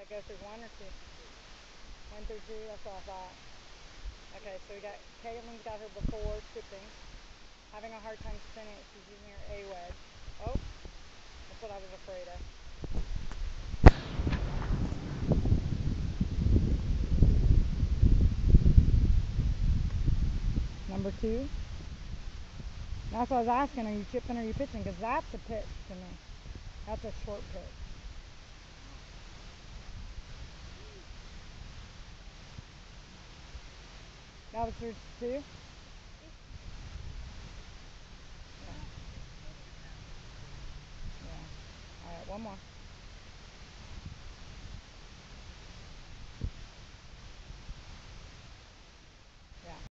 I go through one or two? One through two, that's what I thought. Okay, so we got, Kaitlyn's got her before chipping. Having a hard time spinning it, she's using her A wedge. Oh, that's what I was afraid of. Number two. That's what I was asking, are you chipping or are you pitching? Because that's a pitch to me. That's a short pitch. That was yours too? Yeah. Yeah. Alright, one more.